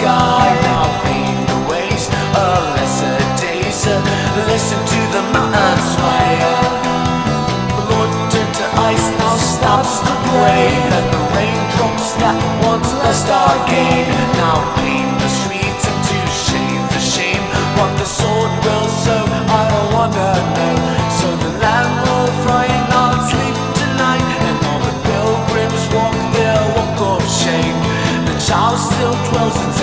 sky now paint the ways of lesser days. Listen to the mountain sway. Blood turned to ice now stops the grave. And the raindrops that once blessed our gain now paint the streets into shade for shame. What the sword will sow, I don't wanna know. So the land will frighten not sleep tonight, and all the pilgrims walk their walk of shame. The child still dwells inside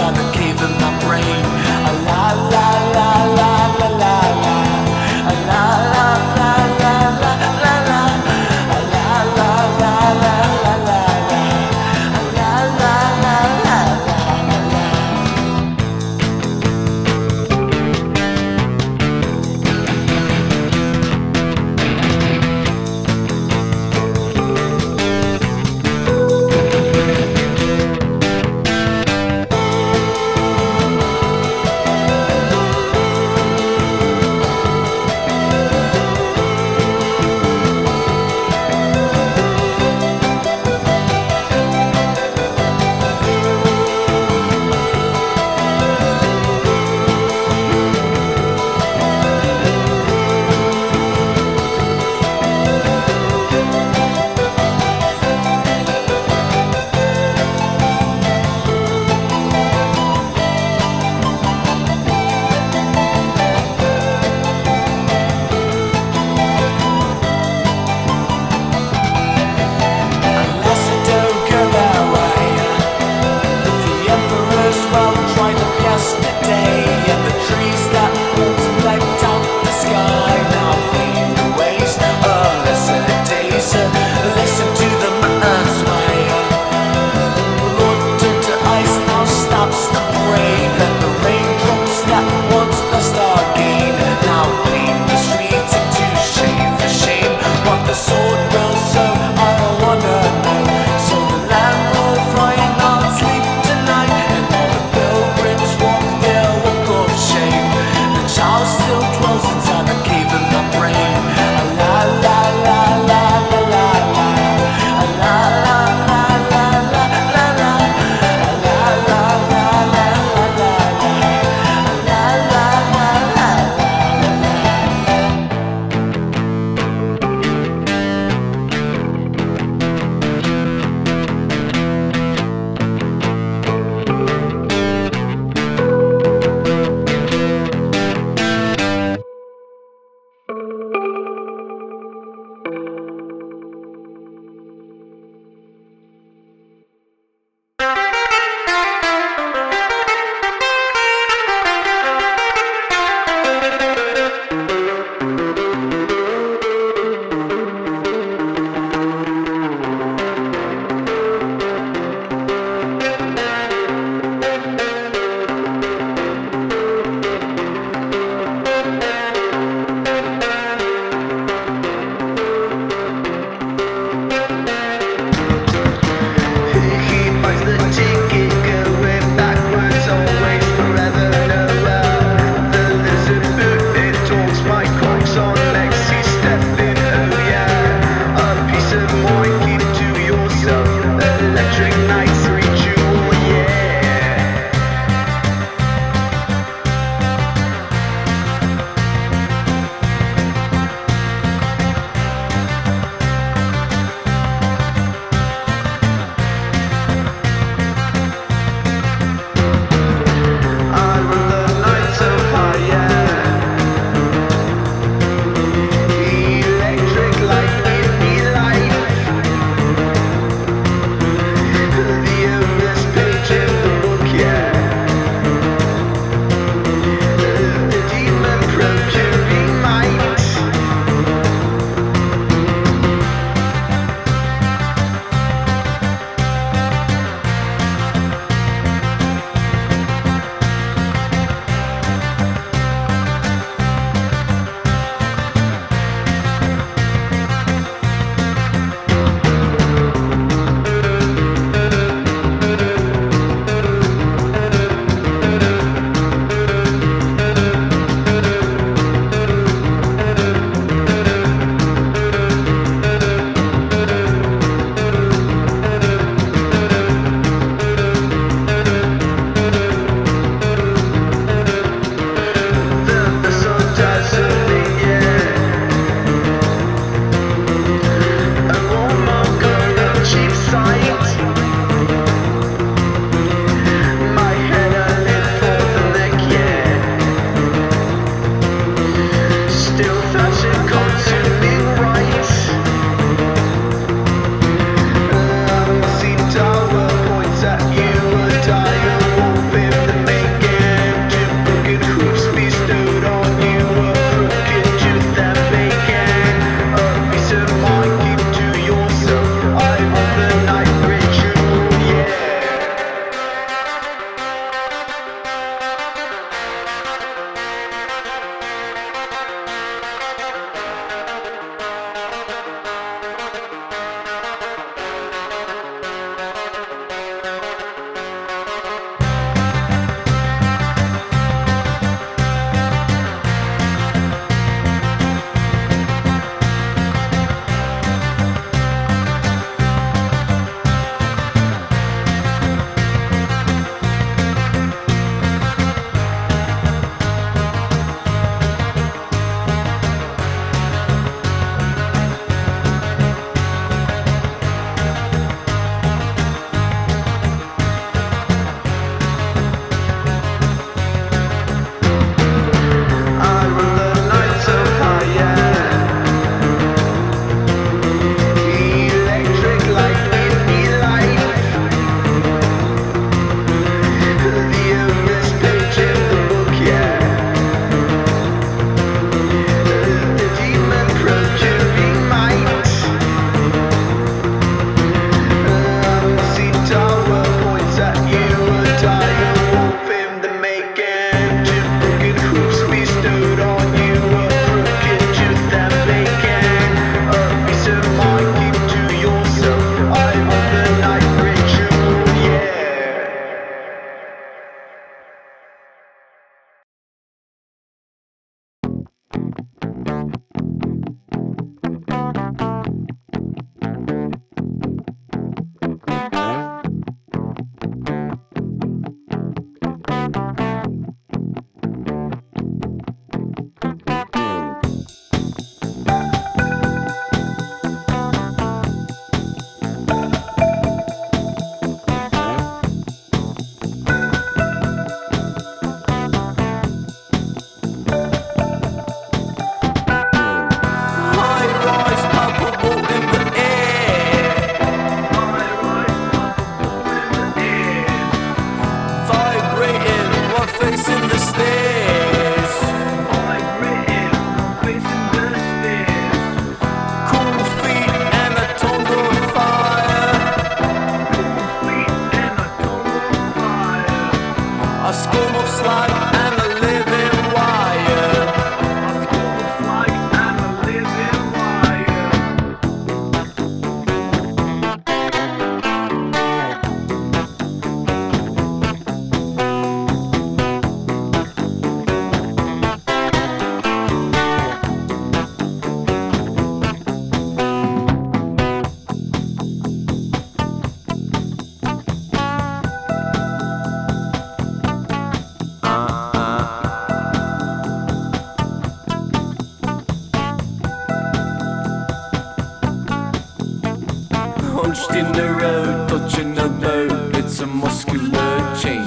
punched in the road, touching the boat. It's a muscular chain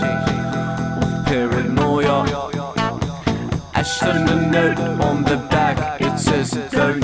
of paranoia. Ashton a note on the back, it says don't